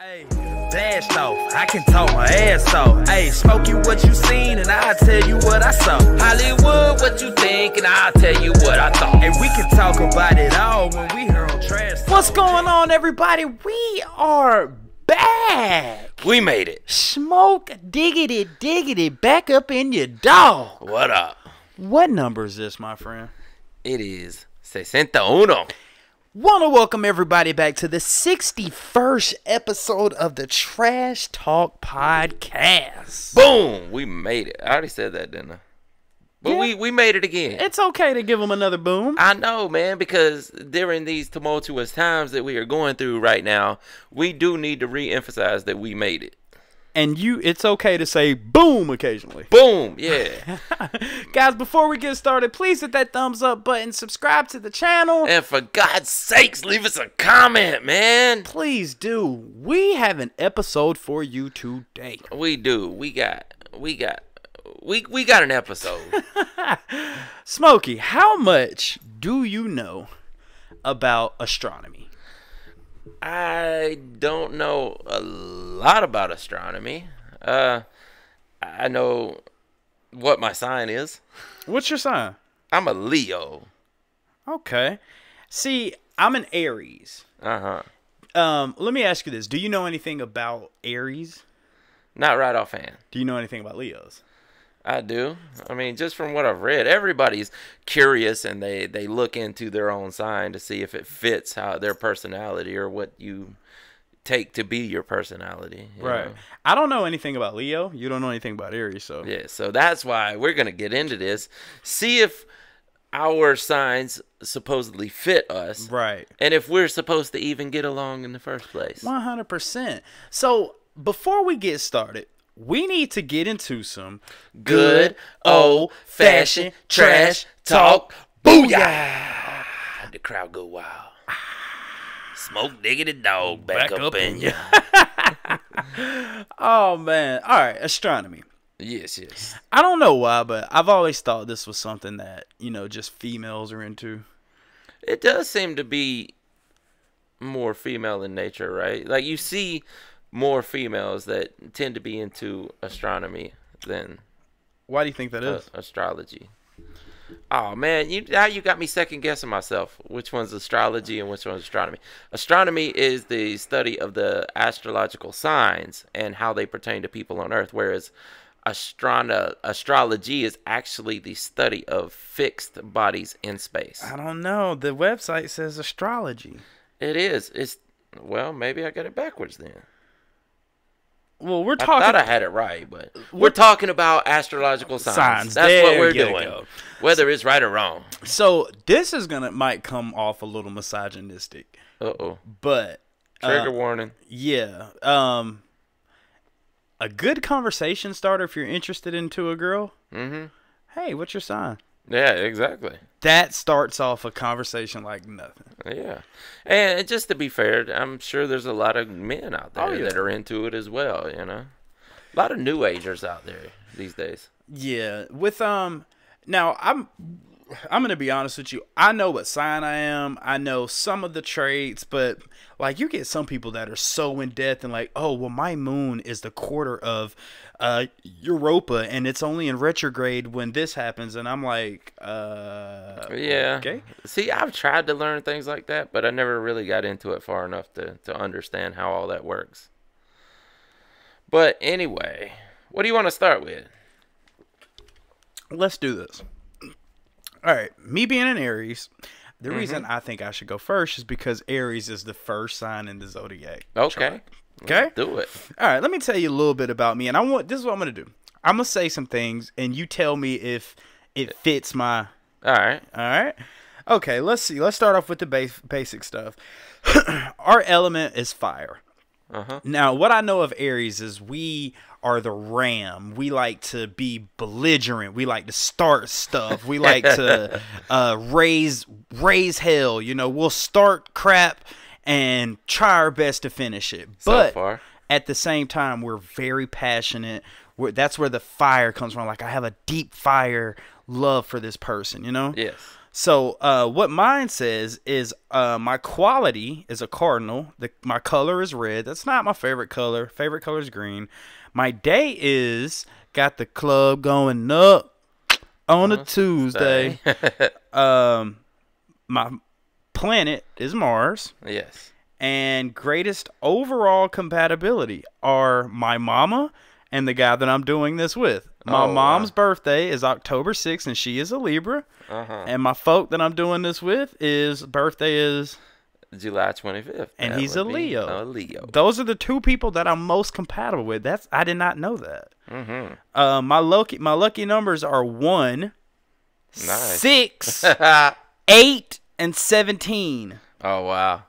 Hey, blast off. I can talk my ass off. Hey, smoke you what you seen, and I'll tell you what I saw. Hollywood, what you think, and I'll tell you what I thought. And we can talk about it all when we here on Trash. What's going on, everybody? We are back. We made it. Smoke diggity diggity back up in your dog. What up? What number is this, my friend? It is 61. Want to welcome everybody back to the 61st episode of the Trash Talk Podcast. Boom! We made it. I already said that, didn't I? But Yeah. we, we made it again. It's okay to give them another boom. I know, man, because during these tumultuous times that we are going through right now, we do need to re-emphasize that we made it. And you, it's okay to say boom occasionally. Boom! Yeah. Guys, before we get started, please hit that thumbs up button, subscribe to the channel. and for God's sakes, leave us a comment, man. Please do. We have an episode for you today. We do. We got. We got. We we got an episode. Smokey, how much do you know about astronomy? I don't know a lot about astronomy. Uh, I know what my sign is. What's your sign? I'm a Leo. Okay. See, I'm an Aries. Uh huh. Um, let me ask you this. Do you know anything about Aries? Not right offhand. Do you know anything about Leos? I do. I mean, just from what I've read, everybody's curious and they they look into their own sign to see if it fits how their personality or what you take to be your personality. you know? I don't know anything about Leo. You don't know anything about Aries, so Yeah, so that's why we're gonna get into this. See if our signs supposedly fit us. right. And if we're supposed to even get along in the first place. One hundred percent. So before we get started, we need to get into some Good old fashioned trash talk. Booyah! The crowd go wild. Smoke diggity dog back, up, in ya. Oh man! All right, astronomy. yes, yes. I don't know why, but I've always thought this was something that you know just females are into. It does seem to be more female in nature, right? Like you see more females that tend to be into astronomy than Why do you think that uh, is? astrology. Oh man, you now you got me second guessing myself. Which one's astrology and which one's astronomy? Astronomy is the study of the astrological signs and how they pertain to people on Earth, whereas astrono- astrology is actually the study of fixed bodies in space. I don't know. The website says astrology. It is. It's well, maybe I got it backwards then. Well, we're I talking. thought I had it right, but we're talking about astrological signs. Signs. That's There what we're doing. Whether it's right or wrong. so this is gonna might come off a little misogynistic, Uh oh. but Trigger uh, warning. yeah. Um, a good conversation starter if you're interested into a girl. Mm-hmm. Hey, what's your sign? Yeah, exactly. That starts off a conversation like nothing. Yeah, and just to be fair, I'm sure there's a lot of men out there Oh, yeah. that are into it as well. You know, a lot of new agers out there these days. Yeah, with um now I'm I'm going to be honest with you. I know what sign I am. I know some of the traits, but like you get some people that are so in depth and like, "Oh, well my moon is the quarter of uh Europa and it's only in retrograde when this happens." And I'm like, "Uh Yeah. Okay. See, I've tried to learn things like that, but I never really got into it far enough to to understand how all that works. But anyway, what do you want to start with? let's do this." All right, me being an Aries, the reason I think I should go first is because Aries is the first sign in the zodiac. Okay. Okay? Do it. All right, let me tell you a little bit about me, and I want this is what I'm gonna do. I'm gonna say some things, and you tell me if it fits my. All right. All right. Okay, let's see. Let's start off with the base, basic stuff. Our element is fire. Uh-huh. Now, what I know of Aries is we are the ram. We like to be belligerent. We like to start stuff. We like to uh, raise raise hell. You know, we'll start crap and try our best to finish it. So But far. at the same time, we're very passionate. We're, that's where the fire comes from. Like I have a deep fire love for this person. You know. Yes. So, uh, what mine says is uh, my quality is a cardinal. The, my color is red. That's not my favorite color. Favorite color is green. My day is got the club going up on a Tuesday. um, my planet is Mars. yes. And greatest overall compatibility are my mama and the guy that I'm doing this with. My Oh, wow. mom's birthday is October 6th, and she is a Libra. Uh-huh. And my folk that I'm doing this with is birthday is July 25th. And That he's a Leo. A Leo. those are the two people that I'm most compatible with. That's I did not know that. Mm-hmm. Uh, my lucky my lucky numbers are one, Nice. six, eight, and seventeen. oh wow.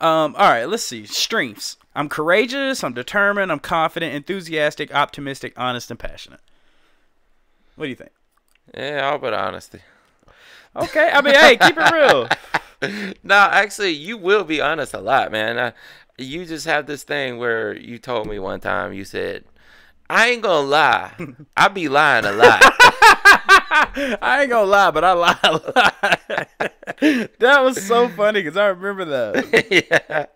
Um, all right, let's see. Strengths. I'm courageous, I'm determined, I'm confident, enthusiastic, optimistic, honest, and passionate. What do you think? Yeah, all but honesty. Okay, I mean, hey, keep it real. no, actually, you will be honest a lot, man. You just have this thing where you told me one time, you said, I ain't gonna lie. I be lying a lot. I ain't gonna lie, but I lie a lot. that was so funny because I remember that. yeah.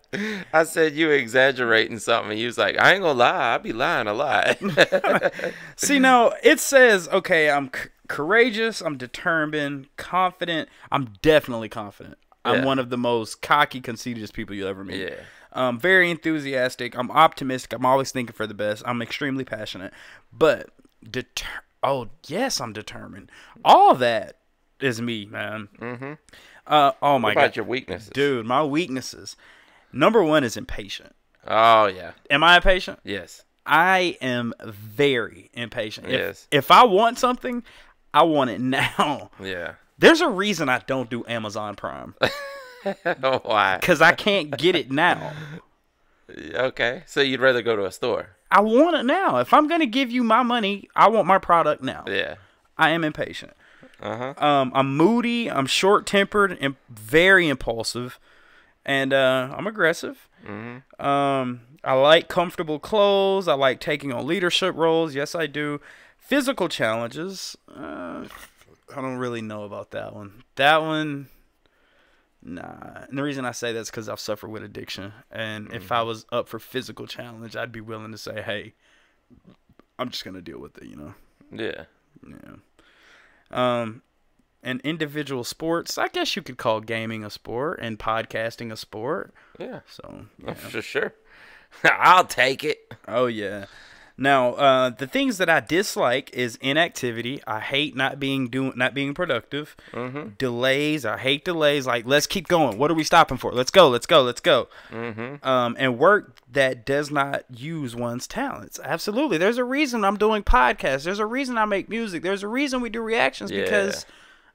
I said you exaggerating something. You was like, I ain't gonna lie. I be lying a lot. See, now it says, okay, I'm c- courageous, I'm determined, confident. I'm definitely confident. I'm Yeah. one of the most cocky, conceited people you'll ever meet. yeah. Um, very enthusiastic. I'm optimistic. I'm always thinking for the best. I'm extremely passionate. But deter. Oh yes, I'm determined. All that is me, man. Mm-hmm. Uh, oh my What about god, your weaknesses? dude, my weaknesses. Number one is impatient. Oh yeah. Am I impatient? Yes. I am very impatient. If, Yes. if I want something, I want it now. Yeah. There's a reason I don't do Amazon Prime why? because I can't get it now. Okay. So you'd rather go to a store? I want it now. If I'm gonna give you my money, I want my product now. Yeah. I am impatient. Uh huh. Um, I'm moody. I'm short tempered and very impulsive, and uh, I'm aggressive. Mm-hmm. Um, I like comfortable clothes. I like taking on leadership roles. Yes, I do. Physical challenges. Uh, I don't really know about that one. That one, nah. And the reason I say that's because I've suffered with addiction, and if I was up for physical challenge, I'd be willing to say, "Hey, I'm just gonna deal with it," you know. Yeah. Yeah. Um, and individual sports, I guess you could call gaming a sport and podcasting a sport. Yeah. So, Oh, yeah. For sure. I'll take it. oh yeah. Now, uh, the things that I dislike is inactivity. I hate not being doing, not being productive. Mm-hmm. Delays. I hate delays. Like, let's keep going. What are we stopping for? Let's go. Let's go. Let's go. Mm-hmm. Um, and work that does not use one's talents. Absolutely. There's a reason I'm doing podcasts. There's a reason I make music. There's a reason we do reactions Yeah. because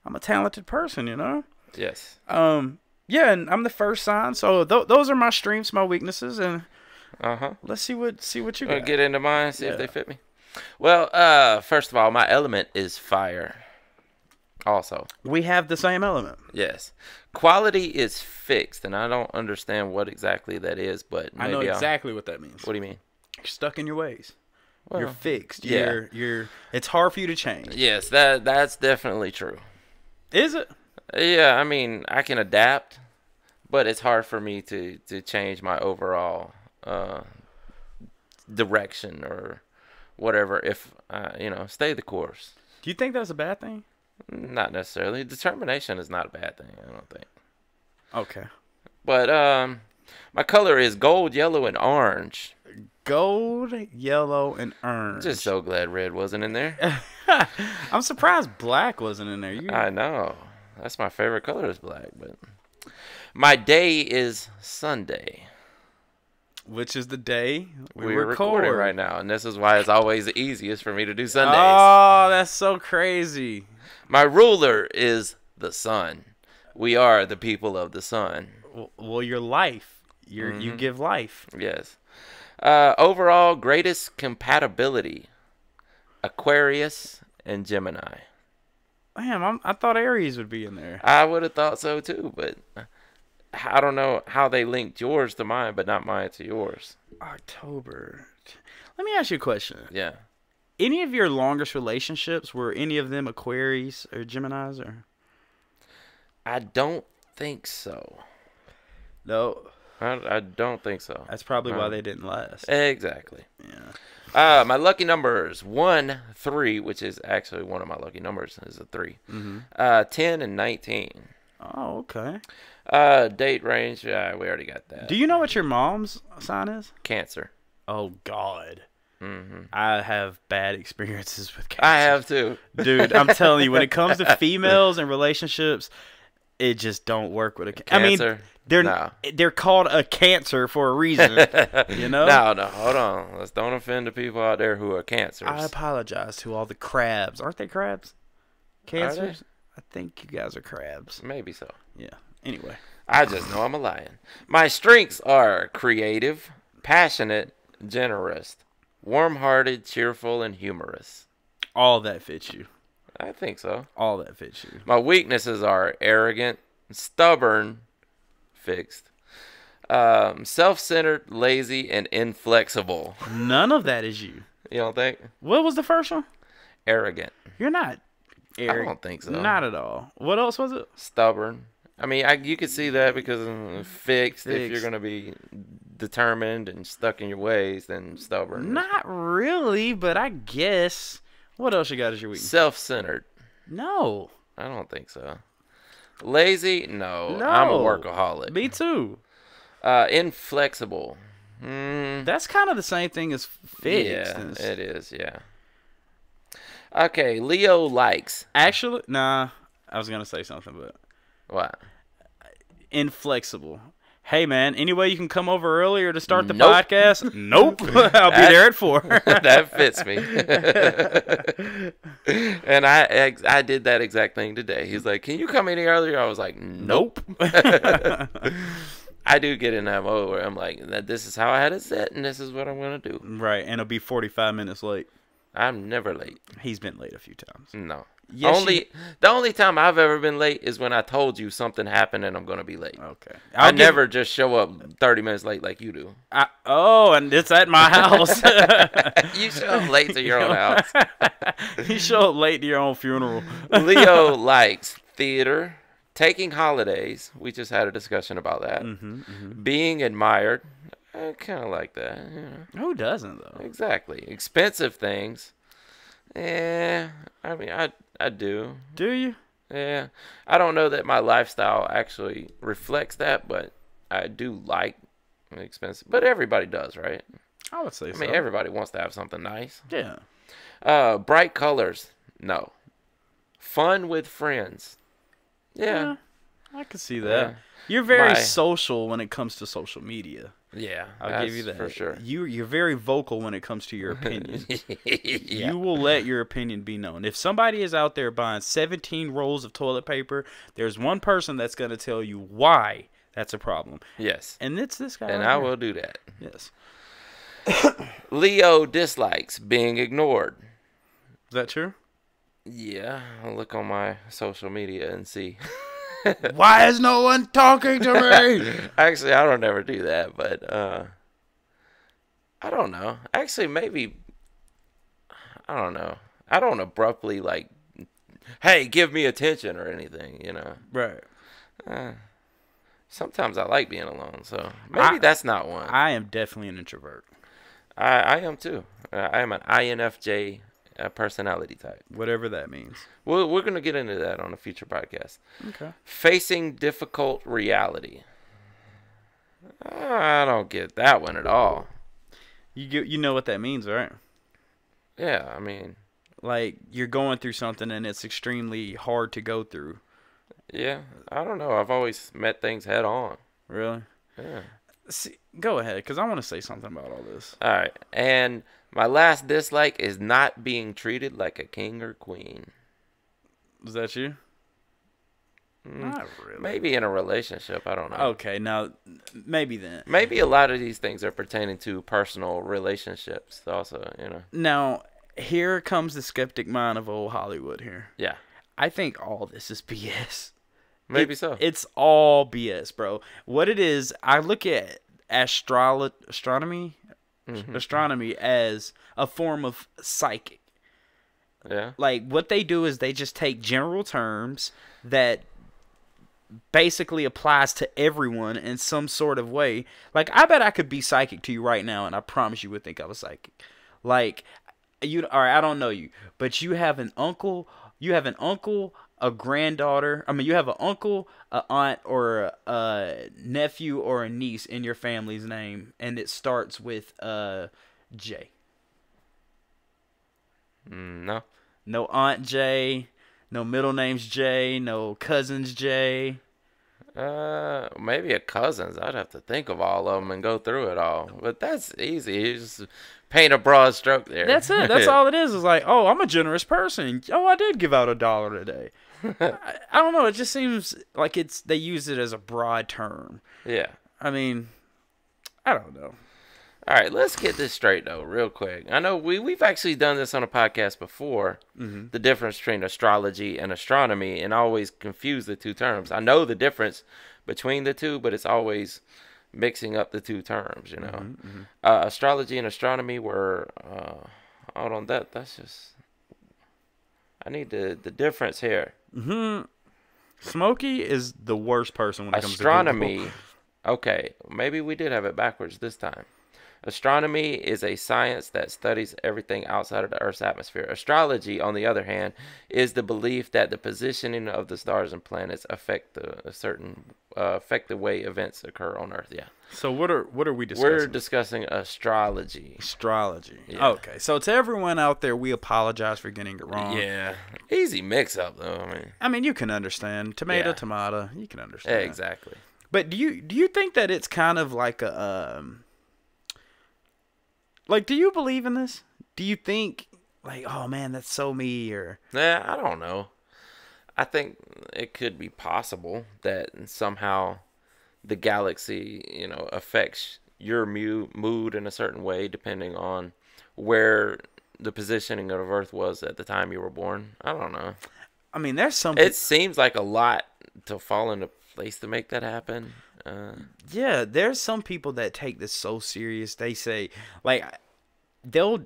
I'm a talented person, you know? Yes. Um, yeah, and I'm the first sign. So th- those are my strengths, my weaknesses, and Uh huh. let's see what see what you got. get into mine, see Yeah. if they fit me. Well, uh, first of all, my element is fire. Also, we have the same element. yes, quality is fixed, and I don't understand what exactly that is, but I know I'll- exactly what that means. What do you mean? You're stuck in your ways. you're fixed. yeah. You're you're. It's hard for you to change. Yes, that that's definitely true. Is it? Yeah, I mean, I can adapt, but it's hard for me to to change my overall uh, direction or whatever. If uh, you know, stay the course. Do you think that's a bad thing? Not necessarily. Determination is not a bad thing. I don't think. Okay. But um, my color is gold, yellow, and orange. Gold, yellow, and orange. Just so glad red wasn't in there. I'm surprised black wasn't in there. You, I know. That's my favorite color is black, but my day is Sunday. Which is the day we We're record. recording right now, and this is why it's always the easiest for me to do Sundays. Oh, that's so crazy. My ruler is the sun. We are the people of the sun. Well, your life, you Mm-hmm. you give life. Yes. Uh, overall, greatest compatibility Aquarius and Gemini. Damn, I'm, I thought Aries would be in there. I would have thought so too, but I don't know how they linked yours to mine, but not mine to yours. October. Let me ask you a question. Yeah. Any of your longest relationships were any of them Aquarius or Gemini's or? I don't think so. No, I, I don't think so. that's probably why they didn't last. Exactly. Yeah. Uh, my lucky numbers one, three, which is actually one of my lucky numbers, is a 3 Mm-hmm. Uh, ten and nineteen. Oh, okay. Uh, date range. Uh, we already got that. Do you know what your mom's sign is? Cancer. Oh God, hmm I have bad experiences with cancer. I have too. dude. I'm telling you, when it comes to females and relationships, it just don't work with a. ca- I mean, Cancer? they're No. they're called a cancer for a reason. you know. No, no, hold on. Let's don't offend the people out there who are cancers. I apologize to all the crabs. Aren't they crabs? Cancers. I think you guys are crabs. Maybe so. Yeah. Anyway. I just know I'm a lion. My strengths are creative, passionate, generous, warm-hearted, cheerful, and humorous. All that fits you. I think so. All that fits you. My weaknesses are arrogant, stubborn, fixed, um, self-centered, lazy, and inflexible. None of that is you. You don't think? What was the first one? Arrogant, You're not. Eric. don't think so. Not at all. What else was it? stubborn. I mean, I, you could see that because of fixed. If you're gonna be determined and stuck in your ways, then stubborn. Not really, but I guess. What else you got as your weakness? Self-centered. No. I don't think so. Lazy? No. I'm a workaholic. Me too. Uh, inflexible. Mm, That's kind of the same thing as fixed. yeah, it is. Yeah. Okay, Leo likes Actually, nah. I was gonna say something, but what? inflexible. Hey man, any way you can come over earlier to start the Nope. podcast? Nope. I'll be there at four. that fits me. and I I did that exact thing today. He's like, "Can you come any earlier?" I was like, "Nope." I do get in that mode where I'm like, "That this is how I had it set, and this is what I'm gonna do." right, and it'll be forty-five minutes late. I'm never late. He's been late a few times. No. Yes, only you- the only time I've ever been late is when I told you something happened and I'm gonna be late. Okay. I I'll give- never just show up 30 minutes late like you do. I, oh, and it's at my house. You show up late to your own house. you show up late to your own funeral. Leo likes theater, taking holidays. We just had a discussion about that. Mm-hmm, Being admired. I kind of like that. you know. Who doesn't though? Exactly. Expensive things. Yeah, I mean, I I do. Do you? Yeah, I don't know that my lifestyle actually reflects that, but I do like expensive. But everybody does, right? I would say I so. mean, everybody wants to have something nice. yeah. Uh, bright colors, no. Fun with friends, yeah, I can see that. Yeah. You're very My- social when it comes to social media. Yeah. I'll give you that for sure. You you're very vocal when it comes to your opinion. yeah. You will let your opinion be known. If somebody is out there buying 17 rolls of toilet paper, there's one person that's going to tell you why that's a problem. yes, And it's this guy. and right I here. will do that. Yes. Leo dislikes being ignored. Is that true? Yeah, I'll look on my social media and see. why is no one talking to me? Actually, I don't ever do that, but uh I don't know. Actually, maybe I don't know. I don't abruptly like hey, give me attention or anything, you know. right. Sometimes I like being alone, so maybe I- that's not one. I I am definitely an introvert. I, am too. Uh, I am an INFJ uh, personality type. Whatever that means. We're, we're going to get into that on a future podcast. Okay. Facing difficult reality. I don't get that one at all. You get, you know what that means, right? Yeah, I mean, Like you're going through something and it's extremely hard to go through. yeah, I don't know. I've always met things head on. Really? Yeah. See, go ahead, because I want to say something about all this. All right. And my last dislike is not being treated like a king or queen. Is that you? Mm, not really. Maybe in a relationship. I don't know. Okay, now maybe then. Maybe a lot of these things are pertaining to personal relationships, also, you know. Now, here comes the skeptic mind of old Hollywood here. Yeah. I think all this is BS. Maybe It- so. It's all BS, bro. What it is, I look at astrolo- astronomy, Mm-hmm. astronomy as a form of psychic. yeah. Like what they do is they just take general terms that basically applies to everyone in some sort of way. Like I bet I could be psychic to you right now, and I promise you would think I was psychic. Like you, or I don't know you, but you have an uncle. You have an uncle, a granddaughter. I mean, you have an uncle, a aunt, or a, a nephew or a niece in your family's name, and it starts with uh J. Mm, no. No Aunt J. No middle name's J. No cousins J. Uh, maybe a cousins. I'd have to think of all of them and go through it all. But that's easy. You just paint a broad stroke there. That's it. That's all it is. Is like, oh, I'm a generous person. Oh, I did give out a dollar a day. I, I don't know. It just seems like it's they use it as a broad term. Yeah. I mean, I don't know. All right, let's get this straight though, real quick. I know we we've actually done this on a podcast before. Mm-hmm. The difference between astrology and astronomy, and I always confuse the two terms. I know the difference between the two, but it's always mixing up the two terms. You know, Mm-hmm, Uh, astrology and astronomy were. Uh, hold on, that that's just. I need the the difference here. Hmm. Smokey is the worst person when it comes astronomy. to astronomy. Okay, maybe we did have it backwards this time. Astronomy is a science that studies everything outside of the Earth's atmosphere. Astrology, on the other hand, is the belief that the positioning of the stars and planets affect the a certain uh, affect the way events occur on Earth. Yeah, So what are what are we discussing? we're discussing astrology. astrology. Yeah. Okay, so to everyone out there, we apologize for getting it wrong. Yeah, easy mix up though. I mean, I mean, you can understand tomato, Yeah. tomato. You can yeah, understand. exactly. But do you do you think that it's kind of like a um like do you believe in this? Do you think like oh man that's so me or Yeah, I don't know. I think it could be possible that somehow the galaxy, you know, affects your mu- mood in a certain way depending on where the positioning of Earth was at the time you were born. I don't know. I mean there's some It seems like a lot to fall into place to make that happen. Uh, yeah there's some people that take this so serious they say like they'll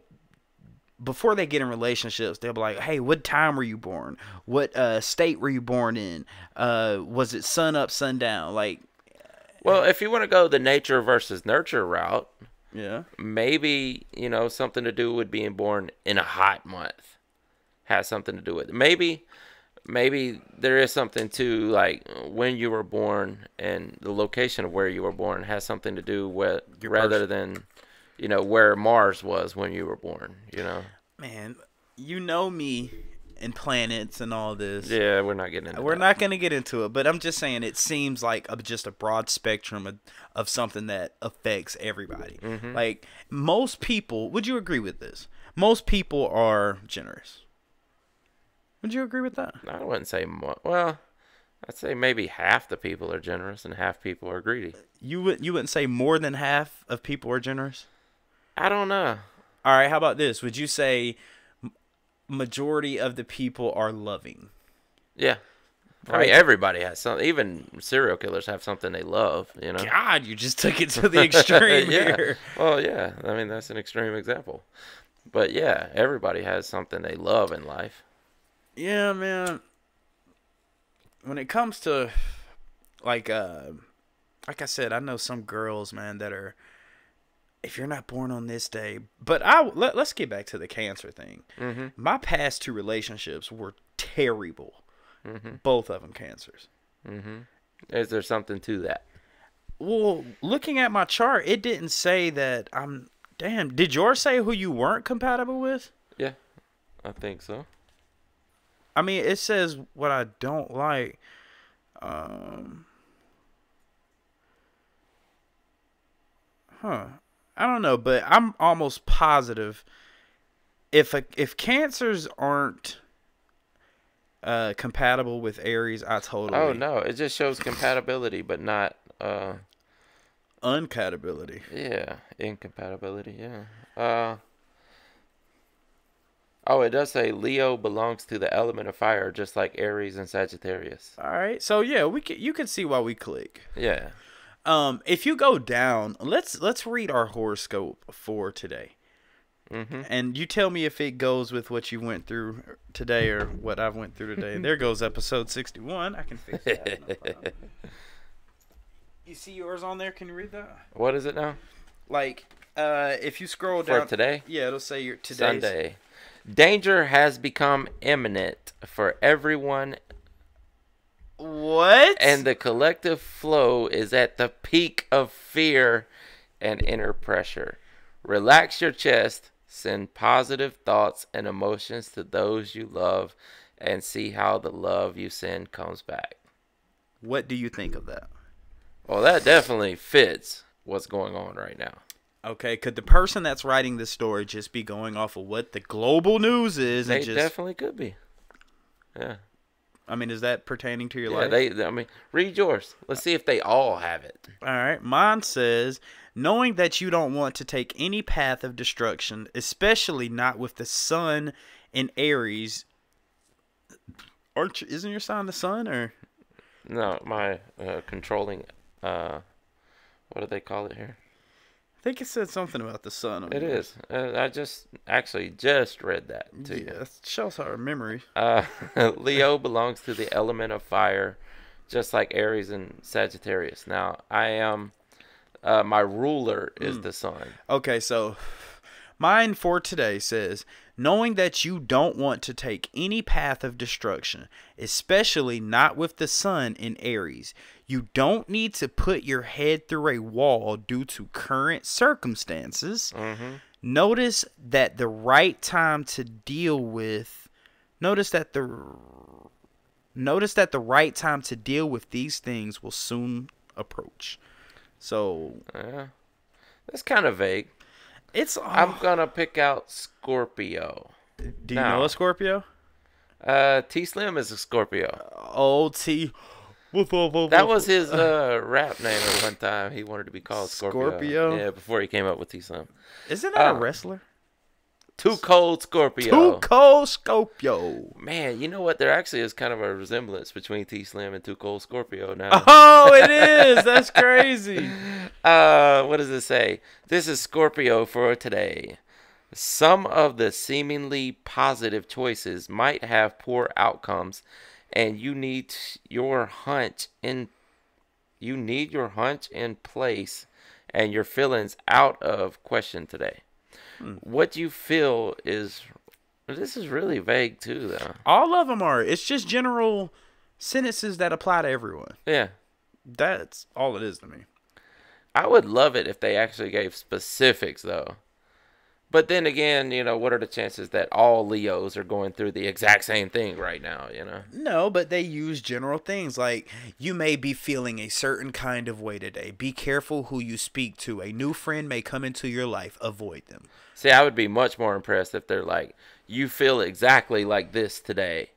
before they get in relationships they'll be like hey what time were you born? What uh state were you born in? Uh was it sun up sundown like well, if you want to go the nature versus nurture route, yeah. maybe you know something to do with being born in a hot month has something to do with it. Maybe maybe there is something to like when you were born and the location of where you were born has something to do with Your rather pers- than you know where mars was when you were born you know man you know me and planets and all this yeah we're not getting into We're that. not going to get into it, but I'm just saying it seems like a, just a broad spectrum of, of something that affects everybody. Mm-hmm. Like most people, would you agree with this? Most people are generous. Would you agree with that? i wouldn't say more well i'd say maybe half the people are generous and half people are greedy You would you wouldn't say more than half of people are generous? i don't know All right, how about this? Would you say majority of the people are loving? yeah I mean, everybody has something. Even serial killers have something they love, you know. God, you just took it to the extreme yeah. here. Well, yeah. I mean, that's an extreme example. But yeah, everybody has something they love in life. Yeah, man. When it comes to like uh like I said, I know some girls, man, that are if you're not born on this day, but I let, let's get back to the cancer thing. Mhm. My past two relationships were terrible. Both of them cancers. Is there something to that? Well, looking at my chart, it didn't say that I'm damn. Did yours say who you weren't compatible with? Yeah, I think so. I mean, it says what I don't like. Um, huh. I don't know, but I'm almost positive if a, if cancers aren't uh, compatible with Aries, I totally Oh no, it just shows compatibility, but not uh uncompatibility. yeah incompatibility. Yeah. Uh. Oh, it does say Leo belongs to the element of fire, just like Aries and Sagittarius. All right, so yeah, we can, you can see why we click. Yeah. Um, if you go down, let's let's read our horoscope for today. Mm-hmm. And you tell me if it goes with what you went through today or what I've went through today. there goes episode 61. I can fix that. no you see yours on there? Can you read that? What is it now? Like, uh, if you scroll down For today? yeah, it'll say your today Sunday. Danger has become imminent for everyone, What? and the collective flow is at the peak of fear and inner pressure. Relax your chest, send positive thoughts and emotions to those you love, and see how the love you send comes back. what do you think of that? Well, that definitely fits what's going on right now. Okay, could the person that's writing this story just be going off of what the global news is They and just? definitely could be. Yeah. I mean, is that pertaining to your Yeah, life? they. I mean, read yours. Let's see if they all have it. All right. Mine says, knowing that you don't want to take any path of destruction, especially not with the sun in Aries. Aren't you, isn't your sign the sun or? No, my uh, controlling. Uh, what do they call it here? I think it said something about the sun. on It yours. is. Uh, I just actually just read that to Yeah, you. shows our memory. Uh, Leo belongs to the element of fire, just like Aries and Sagittarius. Now, I am. Uh, my ruler is the sun. Okay, so mine for today says knowing that you don't want to take any path of destruction, especially not with the sun in Aries. You don't need to put your head through a wall due to current circumstances. Mm-hmm. Notice that the right time to deal with notice that the notice that the right time to deal with these things will soon approach. So, Yeah, that's kind of vague. It's I'm gonna pick out Scorpio. Do you know a Scorpio? Uh, T Slim is a Scorpio. Old T. That was his uh rap name at one time. He wanted to be called Scorpio. Scorpio? Yeah, before he came up with T Slim. Isn't that a uh, wrestler? Too cold Scorpio. Too cold Scorpio. Man, you know what? There actually is kind of a resemblance between T Slim and Too Cold Scorpio now. Oh, it is. That's crazy. Uh, what does it say? This is Scorpio for today. Some of the seemingly positive choices might have poor outcomes, and you need your hunch in you need your hunch in place and your feelings out of question today. Hmm. What you feel is this is really vague too, though. All of them are. It's just general sentences that apply to everyone. Yeah. That's all it is to me. I would love it if they actually gave specifics though. But then again, you know, what are the chances that all Leos are going through the exact same thing right now, you know? No, but they use general things like you may be feeling a certain kind of way today. Be careful who you speak to. A new friend may come into your life. Avoid them. See, I would be much more impressed if they're like, you feel exactly like this today.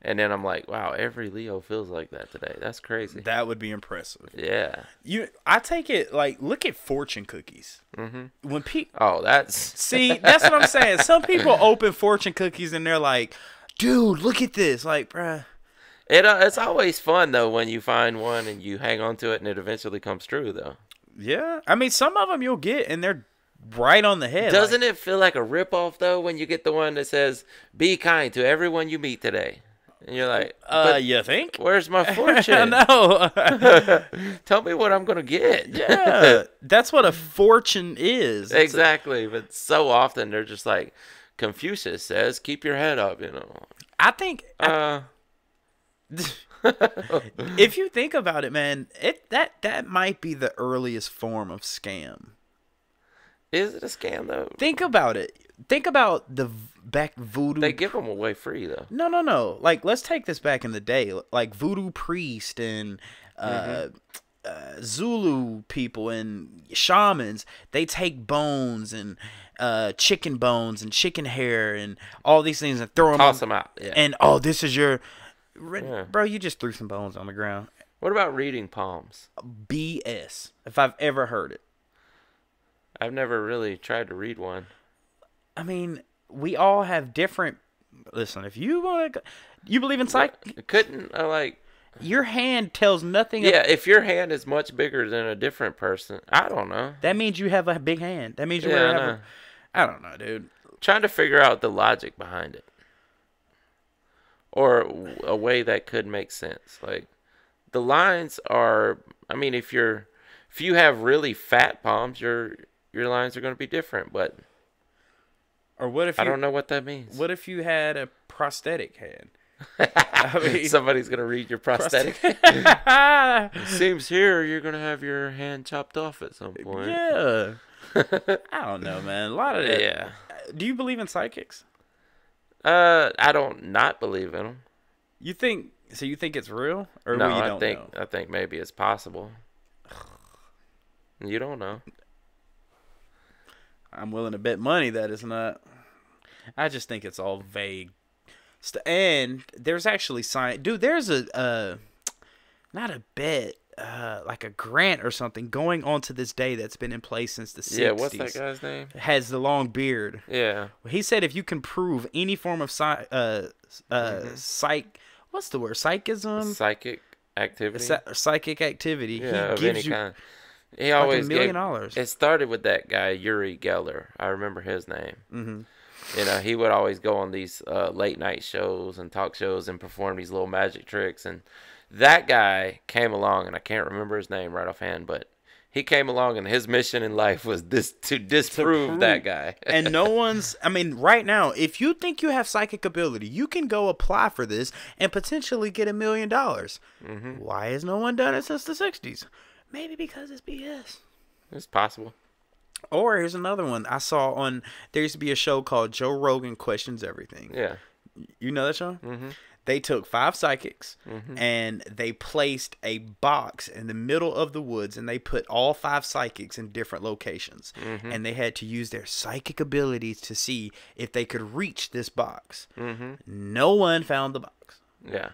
And then I'm like, wow, every Leo feels like that today. That's crazy. That would be impressive. Yeah. You, I take it like look at fortune cookies. Mm-hmm. When people Oh, that's see, that's what I'm saying. Some people open fortune cookies and they're like, "Dude, look at this!" Like, bruh. it. Uh, it's always fun though when you find one and you hang on to it and it eventually comes true though. Yeah, I mean, some of them you'll get and they're right on the head. Doesn't like, it feel like a ripoff though when you get the one that says "Be kind to everyone you meet today," and you're like, Uh, "But you think? where's my fortune? no. Tell me what I'm gonna get." yeah, that's what a fortune is. It's a- exactly. But so often they're just like, Confucius says, "Keep your head up," you know. I think Uh, if you think about it, man, it that that might be the earliest form of scam. is it a scam though? Think about it. Think about the v- back voodoo. They give them away free though. No, no, no. Like, let's take this back in the day. Like voodoo priest and uh, uh, Zulu people and shamans. They take bones and uh, chicken bones and chicken hair and all these things and throw them. Toss them out. Yeah. And oh, this is your. Yeah. Bro, you just threw some bones on the ground. what about reading palms? BS. If I've ever heard it. I've never really tried to read one. I mean, we all have different. Listen, if you want to, you believe in psych. Couldn't uh, like Your hand tells nothing. yeah, if your hand is much bigger than a different person, I don't know. That means you have a big hand. That means you Yeah, I have. Don't know, dude. Trying to figure out the logic behind it, or a way that could make sense. Like the lines are. I mean, if you're if you have really fat palms, your your lines are going to be different. But Or what if you, I don't know what that means. What if you had a prosthetic hand? I mean, Somebody's going to read your prosthetic. yeah. Seems here you're going to have your hand chopped off at some point. Yeah. I don't know, man. A lot of that. Yeah. Do you believe in psychics? Uh, I don't not believe in them. You think so? You think it's real, or No, you I don't think know? I think maybe it's possible. You don't know. I'm willing to bet money that it's not. I just think it's all vague. And there's actually science, dude. There's a uh, not a bet, uh, like a grant or something going on to this day that's been in place since the 60s. Yeah, what's that guy's name? Has the long beard. Yeah. He said if you can prove any form of psy- uh, uh, Mm-hmm. psych, what's the word? Psychism, Psychic activity. Psy- psychic activity. yeah, he gives you kind. He like always a million gave- dollars. It started with that guy Uri Geller. I remember his name. hmm You know, he would always go on these uh, late night shows and talk shows and perform these little magic tricks. And that guy came along, and I can't remember his name right offhand, but he came along, and his mission in life was this to disprove prove- that guy. and no one's i mean right now if you think you have psychic ability you can go apply for this and potentially get a million dollars Mm-hmm. why has no one done it since the 60s maybe because it's bs it's possible. or here's another one i saw on there used to be a show called joe rogan questions everything Yeah. you know that show Mm-hmm. they took five psychics and they placed a box in the middle of the woods and they put all five psychics in different locations Mm-hmm. and they had to use their psychic abilities to see if they could reach this box Mm-hmm. no one found the box Yeah.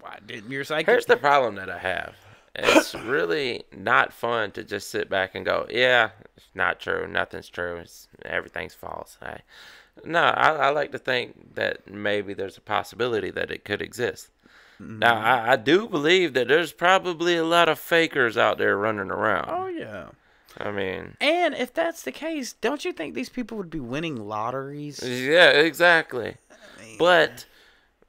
why didn't your psychic Here's the problem that I have. It's really not fun to just sit back and go, "Yeah, it's not true. Nothing's true. It's everything's false." I, no, I, I like to think that maybe there's a possibility that it could exist. Now, mm-hmm. I, I do believe that there's probably a lot of fakers out there running around. oh yeah I mean, and if that's the case don't you think these people would be winning lotteries yeah, exactly. But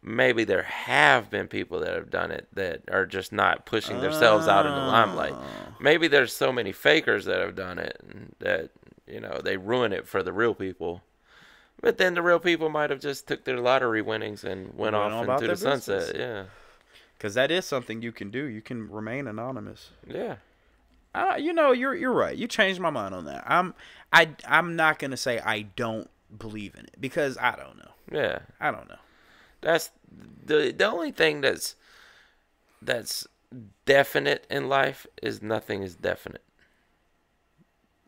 maybe there have been people that have done it that are just not pushing themselves out in the limelight. Maybe there's so many fakers that have done it that you know they ruin it for the real people. But then the real people might have just took their lottery winnings and went, Went off into the their sunset. Yeah, because that is something you can do you can remain anonymous Yeah, yeah. Uh, you know, you're you're right. You changed my mind on that. I'm I I'm not gonna say I don't believe in it because I don't know. Yeah, I don't know. That's the the only thing that's that's definite in life is nothing is definite.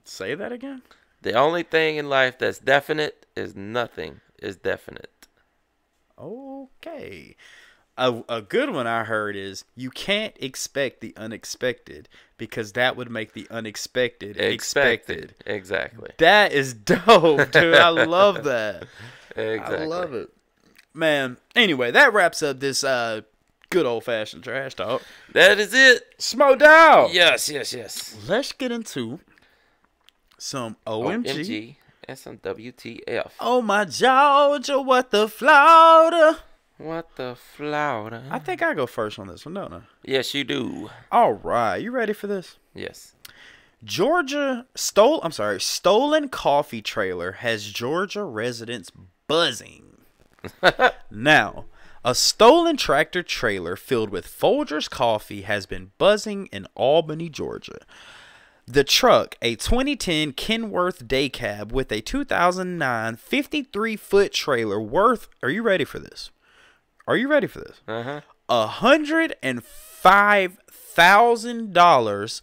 Say that again. The only thing in life that's definite is nothing is definite. Okay. A, a good one I heard is you can't expect the unexpected because that would make the unexpected expected. Expected. Exactly. That is dope, dude. I love that. Exactly. I love it. Man, anyway, that wraps up this uh good old fashioned trash talk. That is it. Smoked out. Yes, yes, yes. Let's get into some OMG. OMG and some WTF. Oh my Georgia, what the Florida. What the flower? I think I go first on this one, don't I? Yes, you do. All right, you ready for this? Yes. Georgia stole I'm sorry, stolen coffee trailer has Georgia residents buzzing. now, a stolen tractor trailer filled with Folgers coffee has been buzzing in Albany, Georgia. The truck, a 2010 Kenworth day cab with a 2009 53 foot trailer worth, are you ready for this? Are you ready for this? Uh huh. $105,000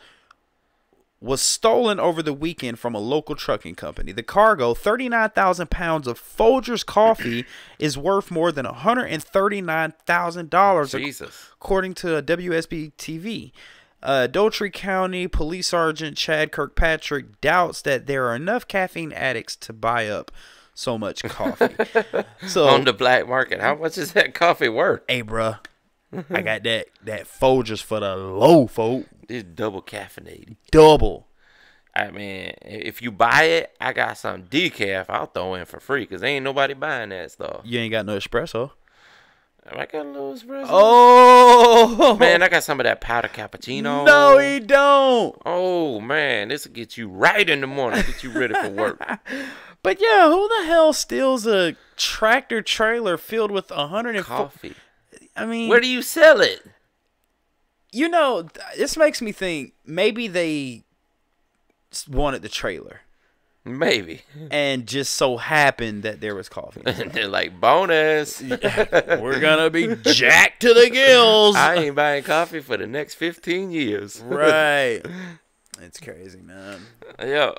was stolen over the weekend from a local trucking company. The cargo, 39,000 pounds of Folgers coffee, is worth more than $139,000, Jesus. according to WSB TV. Uh, County Police Sergeant Chad Kirkpatrick doubts that there are enough caffeine addicts to buy up so much coffee. so, On the black market, how much is that coffee worth? hey, bruh, I got that that Folgers for the low, folk. It's double caffeinated. Double. I mean, if you buy it, I got some decaf. I'll throw in for free because ain't nobody buying that stuff. You ain't got no espresso. I got a little espresso. Oh man, I got some of that powder cappuccino. No, he don't. Oh man, this will get you right in the morning. Get you ready for work. But yeah, who the hell steals a tractor trailer filled with a hundred Coffee. I mean, Where do you sell it? you know, this makes me think maybe they wanted the trailer Maybe. and just so happened that there was coffee. And they're like bonus. We're gonna be jacked to the gills. I ain't buying coffee for the next fifteen years. right. It's crazy, man. Yo.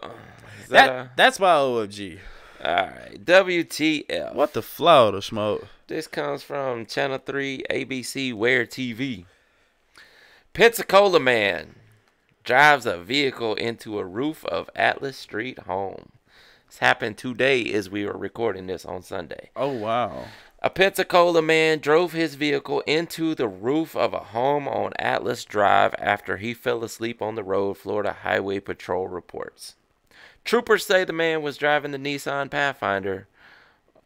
That that, that's my a, all right. WTF. What the flow to smoke? This comes from Channel 3 ABC WEAR TV. Pensacola man drives a vehicle into a roof of Atlas Street home. This happened today as we were recording this on Sunday. Oh wow. A Pensacola man drove his vehicle into the roof of a home on Atlas Drive after he fell asleep on the road, Florida Highway Patrol reports. Troopers say the man was driving the Nissan Pathfinder.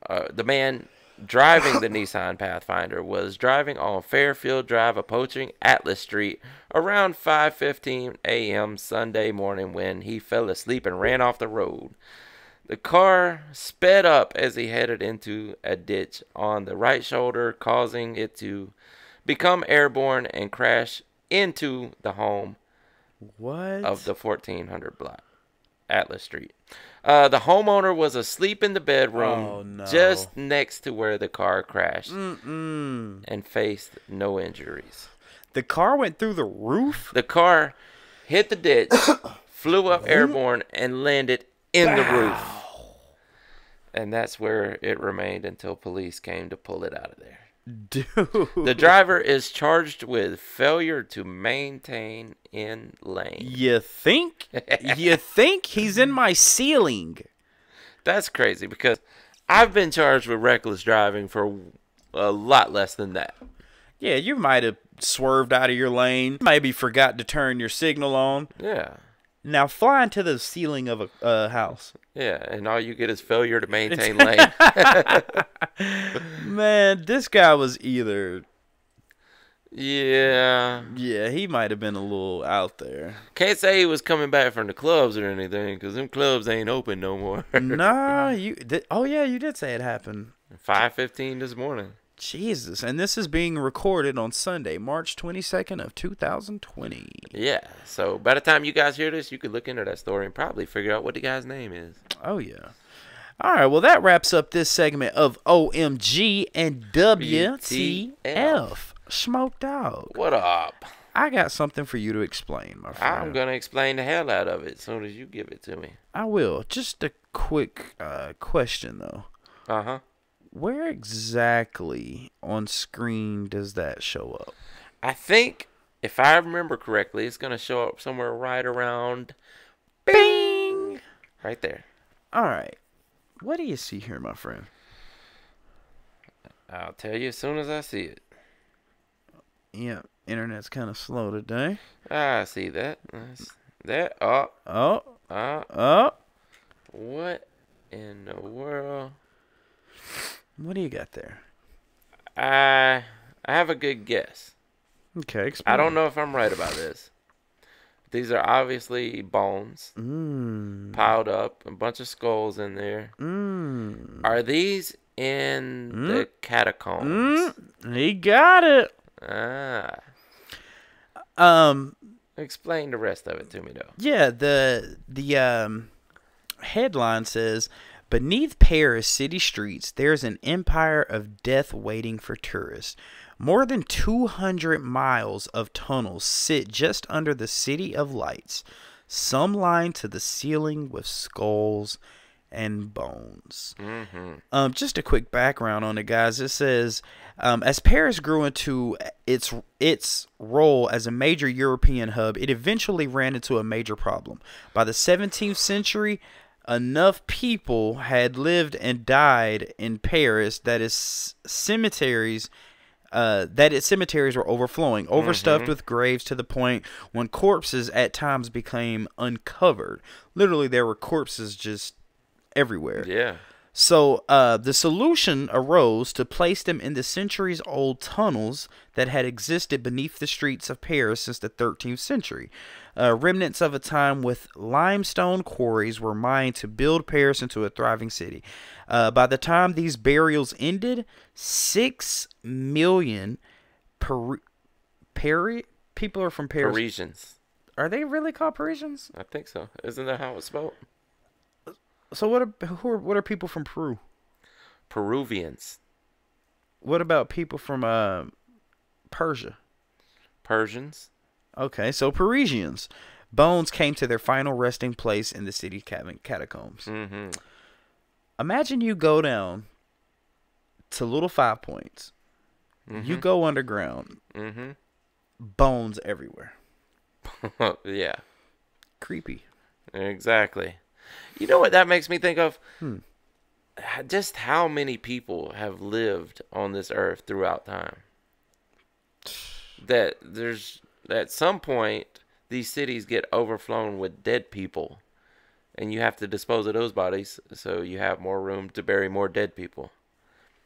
Uh, the man driving the Nissan Pathfinder was driving on Fairfield Drive approaching Atlas Street around 5:15 a.m. Sunday morning when he fell asleep and ran off the road. The car sped up as he headed into a ditch on the right shoulder, causing it to become airborne and crash into the home What? of the 1400 block, Atlas Street. Uh, the homeowner was asleep in the bedroom Oh, no. just next to where the car crashed Mm-mm. and faced no injuries. The car went through the roof. The car hit the ditch, flew up airborne, and landed in the roof. And that's where it remained until police came to pull it out of there. Dude. The driver is charged with failure to maintain in lane. You think? you think he's in my ceiling? That's crazy because I've been charged with reckless driving for a lot less than that. Yeah, you might have swerved out of your lane. Maybe forgot to turn your signal on. Yeah. Now fly into the ceiling of a uh, house. Yeah, and all you get is failure to maintain lane. Man, this guy was either. yeah. Yeah, he might have been a little out there. Can't say he was coming back from the clubs or anything because them clubs ain't open no more. nah, you. Did, oh yeah, you did say it happened. 5:15 this morning. Jesus, and this is being recorded on Sunday, March twenty second of two thousand twenty. Yeah. So by the time you guys hear this, you could look into that story and probably figure out what the guy's name is. Oh yeah. All right, well that wraps up this segment of OMG and WTF. WTF. Smoked out. What up? I got something for you to explain, my friend. I'm gonna explain the hell out of it as soon as you give it to me. I will. Just a quick uh, question though. Uh huh. Where exactly on screen does that show up? I think if I remember correctly, it's gonna show up somewhere right around Bing. right there. All right. What do you see here, my friend? I'll tell you as soon as I see it. Yeah, internet's kind of slow today. I see that. That's- That. Oh. Oh, Uh. oh. What in the world? What do you got there? I I have a good guess. Okay, explain. I don't know if I'm right about this. These are obviously bones Mmm. piled up, a bunch of skulls in there. Mmm. Are these in the catacombs? Mm, he got it. Ah. Um, Explain the rest of it to me though. yeah, the the um headline says beneath Paris city streets there's an empire of death waiting for tourists. More than 200 miles of tunnels sit just under the city of lights, some lined to the ceiling with skulls and bones. Mm-hmm. Um, just a quick background on it, guys. It says, um, as Paris grew into its its role as a major European hub, it eventually ran into a major problem. By the 17th century, enough people had lived and died in Paris that its cemeteries uh, that its cemeteries were overflowing, overstuffed with graves to the point when corpses at times became uncovered. Literally, there were corpses just everywhere. Yeah. So uh, the solution arose to place them in the centuries old tunnels that had existed beneath the streets of Paris since the 13th century. Uh, remnants of a time with limestone quarries were mined to build Paris into a thriving city. Uh, by the time these burials ended, six million Peri- Pari- people are from Paris. Parisians. Are they really called Parisians? I think so. Isn't that how it's spelled? So what are who are, what are people from Peru? Peruvians. What about people from uh, Persia? Persians. Okay, so Parisians. Bones came to their final resting place in the city cat- catacombs. Mm-hmm. Imagine you go down to Little Five Points. You go underground. Mm-hmm. Bones everywhere. yeah. Creepy. Exactly. You know what that makes me think of? Hmm. H- Just how many people have lived on this earth throughout time. That there's at some point these cities get overflown with dead people, and you have to dispose of those bodies so you have more room to bury more dead people.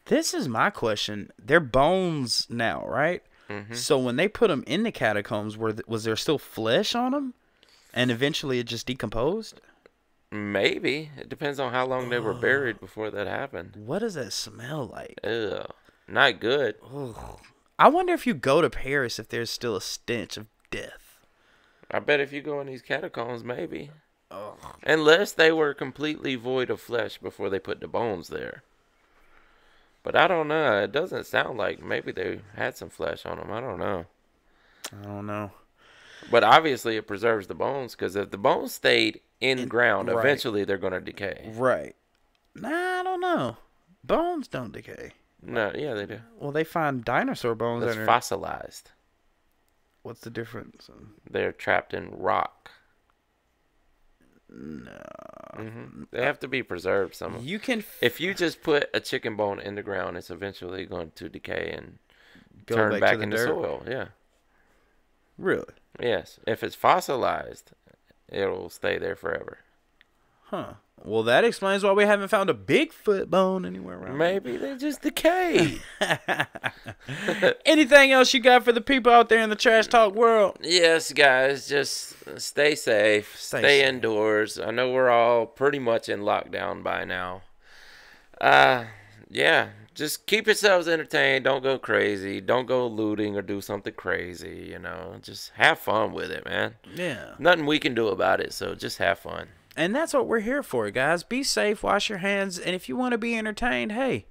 This is my question. They're bones now, right? Mm-hmm. So when they put them in the catacombs, were th- was there still flesh on them, and eventually it just decomposed? Maybe it depends on how long they were buried before that happened. What does that smell like? Ugh, not good. Ugh. I wonder if you go to Paris if there's still a stench of death. I bet if you go in these catacombs, maybe. Ugh. Unless they were completely void of flesh before they put the bones there. But I don't know. It doesn't sound like maybe they had some flesh on them. I don't know. I don't know. But obviously, it preserves the bones because if the bones stayed in, ground, right. eventually they're going to decay. Right. Nah, I don't know. Bones don't decay. No, yeah, they do. Well, they find dinosaur bones. That's under- fossilized. What's the difference? They're trapped in rock. No. hmm They have to be preserved. Some. You can f- If you just put a chicken bone in the ground, it's eventually going to decay and go turn back, back, into dirt. soil. Yeah. Really? Yes. If it's fossilized, it'll stay there forever. Huh. Well, that explains why we haven't found a Bigfoot bone anywhere around. Maybe they just decay. Anything else you got for the people out there in the trash talk world? yes, guys, just stay safe. Stay Stay, safe. indoors. I know we're all pretty much in lockdown by now. Uh, yeah. Just keep yourselves entertained. Don't go crazy. Don't go looting or do something crazy. You know, just have fun with it, man. Yeah. Nothing we can do about it, so just have fun. And that's what we're here for, guys. Be safe, wash your hands, and if you want to be entertained, hey,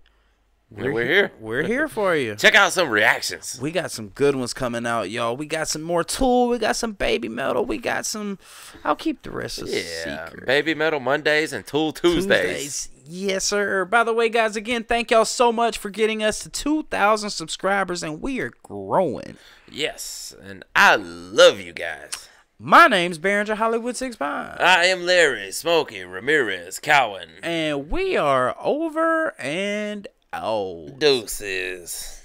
We're, here. we're here for you. Check out some reactions. We got some good ones coming out, y'all. We got some more Tool. We got some Babymetal. We got some. I'll keep the rest a Yeah, secret. Babymetal Mondays and Tool Tuesdays. Yes, sir. By the way, guys, again, thank y'all so much for getting us to 2,000 subscribers, and we are growing. Yes, and I love you guys. My name's Behringer Hollywood Six Pine, I am Larry Smokey Ramirez Cowan. and we are over and out. Deuces.